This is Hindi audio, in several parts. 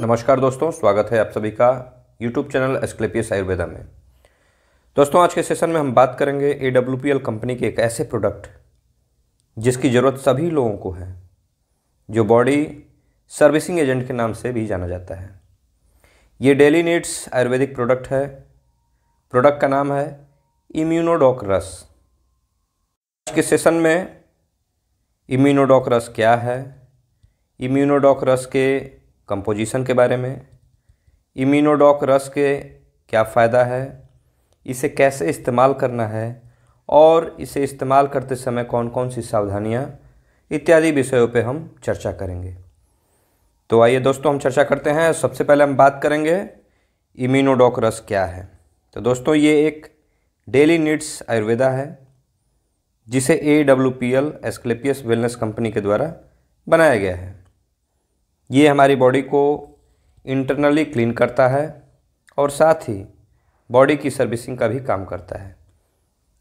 नमस्कार दोस्तों, स्वागत है आप सभी का यूट्यूब चैनल एस्क्लेपियस आयुर्वेदा में। दोस्तों, आज के सेशन में हम बात करेंगे ए कंपनी के एक ऐसे प्रोडक्ट जिसकी ज़रूरत सभी लोगों को है, जो बॉडी सर्विसिंग एजेंट के नाम से भी जाना जाता है। ये डेली नीड्स आयुर्वेदिक प्रोडक्ट है। प्रोडक्ट का नाम है इम्यूनोडॉक रस आज के सेशन में इम्यूनोडॉक रस क्या है? इम्यूनोडॉक रस के कंपोजिशन के बारे में इम्यूनोडॉक रस के क्या फ़ायदा है, इसे कैसे इस्तेमाल करना है, और इसे इस्तेमाल करते समय कौन कौन सी सावधानियाँ, इत्यादि विषयों पे हम चर्चा करेंगे। तो आइए दोस्तों, हम चर्चा करते हैं। सबसे पहले हम बात करेंगे इम्यूनोडॉक रस क्या है। तो दोस्तों, ये एक डेली नीड्स आयुर्वेदा है, जिसे A W P L Asclepius wellness company के द्वारा बनाया गया है। ये हमारी बॉडी को इंटरनली क्लीन करता है और साथ ही बॉडी की सर्विसिंग का भी काम करता है।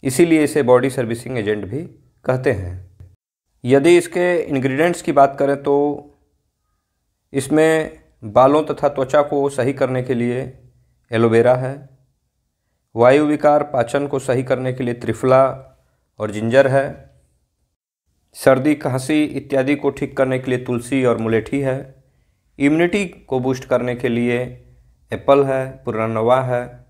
इसीलिए इसे बॉडी सर्विसिंग एजेंट भी कहते हैं। यदि इसके इंग्रेडिएंट्स की बात करें तो इसमें बालों तथा त्वचा को सही करने के लिए एलोवेरा है, वायु विकार पाचन को सही करने के लिए त्रिफला और जिंजर है, सर्दी, खांसी इत्यादि को ठीक करने के लिए तुलसी और मुलेठी है इम्यूनिटी को बूस्ट करने के लिए एप्पल है पुरानवा है।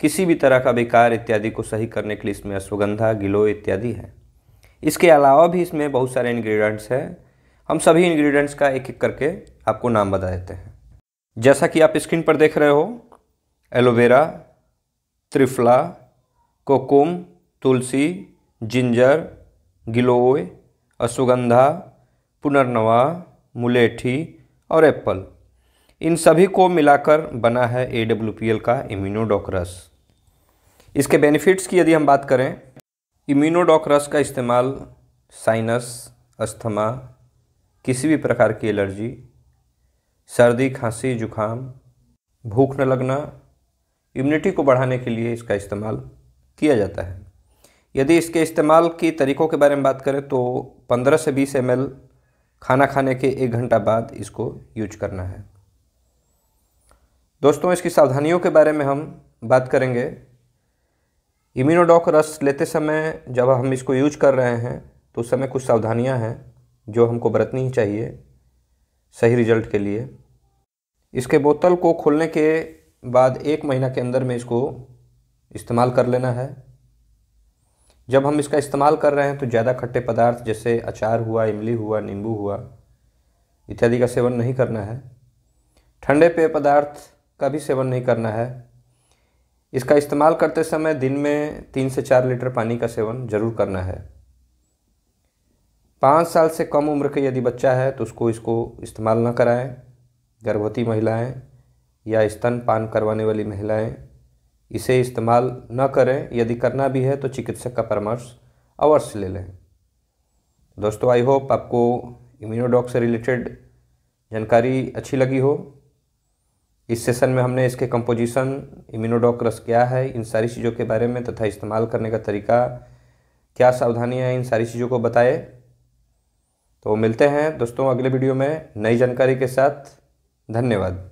किसी भी तरह का विकार इत्यादि को सही करने के लिए इसमें अश्वगंधा, गिलो इत्यादि है। इसके अलावा भी इसमें बहुत सारे इंग्रेडिएंट्स हैं। हम सभी इंग्रेडिएंट्स का एक एक करके आपको नाम बता देते हैं। जैसा कि आप स्क्रीन पर देख रहे हो एलोवेरा त्रिफला, कोकुम, तुलसी जिंजर गिलोय, अश्वगंधा, पुनर्नवा, मुलेठी और एप्पल। इन सभी को मिलाकर बना है ए का इम्यूनोडॉकरस। इसके बेनिफिट्स की यदि हम बात करें, इम्यूनोडॉकरस का इस्तेमाल साइनस, अस्थमा, किसी भी प्रकार की एलर्जी, सर्दी, खांसी जुखाम भूख न लगना, इम्यूनिटी को बढ़ाने के लिए इसका इस्तेमाल किया जाता है। यदि इसके इस्तेमाल की तरीक़ों के बारे में बात करें तो 15 से 20 एम खाना खाने के एक घंटा बाद इसको यूज़ करना है। दोस्तों, इसकी सावधानियों के बारे में हम बात करेंगे। इम्यूनोडॉक रस लेते समय जब हम इसको यूज़ कर रहे हैं तो उस समय कुछ सावधानियाँ हैं जो हमको बरतनी ही चाहिए सही रिज़ल्ट के लिए। इसके बोतल को खोलने के बाद एक महीना के अंदर में इसको इस्तेमाल कर लेना है। जब हम इसका इस्तेमाल कर रहे हैं तो ज़्यादा खट्टे पदार्थ जैसे अचार हुआ, इमली हुआ, नींबू हुआ, इत्यादि का सेवन नहीं करना है। ठंडे पेय पदार्थ का भी सेवन नहीं करना है। इसका इस्तेमाल करते समय दिन में तीन से चार लीटर पानी का सेवन ज़रूर करना है। पाँच साल से कम उम्र के यदि बच्चा है तो उसको इसको इस्तेमाल न कराएँ। गर्भवती महिलाएँ या स्तनपान करवाने वाली महिलाएँ इसे इस्तेमाल न करें। यदि करना भी है तो चिकित्सक का परामर्श अवश्य ले लें। दोस्तों आई होप आपको इम्यूनोडॉक से रिलेटेड जानकारी अच्छी लगी हो। इस सेशन में हमने इसके कंपोजिशन इम्यूनोडॉक रस क्या है, इन सारी चीज़ों के बारे में तथा इस्तेमाल करने का तरीका, क्या सावधानियाँ इन सारी चीज़ों को बताए। तो मिलते हैं दोस्तों अगले वीडियो में नई जानकारी के साथ। धन्यवाद।